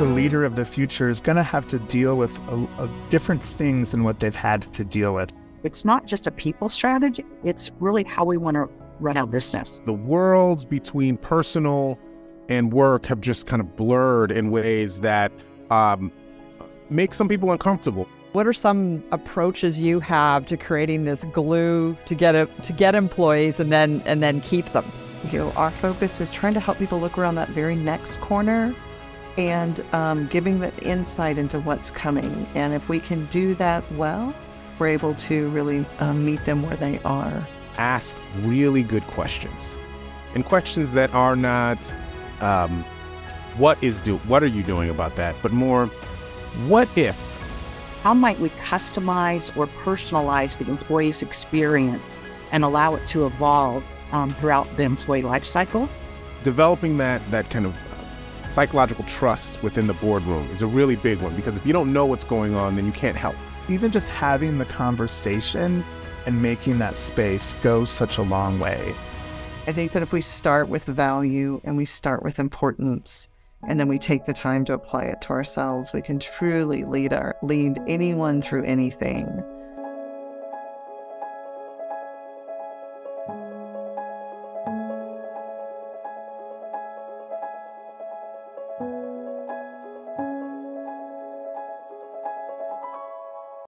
the leader of the future is going to have to deal with a, a different things than what they've had to deal with. It's not just a people strategy, it's really how we want to run our business. The worlds between personal and work have just kind of blurred in ways that um, make some people uncomfortable. What are some approaches you have to creating this glue to get a, to get employees and then and then keep them? You know, our focus is trying to help people look around that very next corner and um, giving the insight into what's coming. And if we can do that well, we're able to really um, meet them where they are. Ask really good questions, and questions that are not, um, "What is do? What are you doing about that?" But more, "What if?" How might we customize or personalize the employee's experience and allow it to evolve um, throughout the employee life cycle? Developing that that kind of psychological trust within the boardroom is a really big one because if you don't know what's going on, then you can't help. Even just having the conversation and making that space goes such a long way. I think that if we start with value and we start with importance, and then we take the time to apply it to ourselves, we can truly lead our lead anyone through anything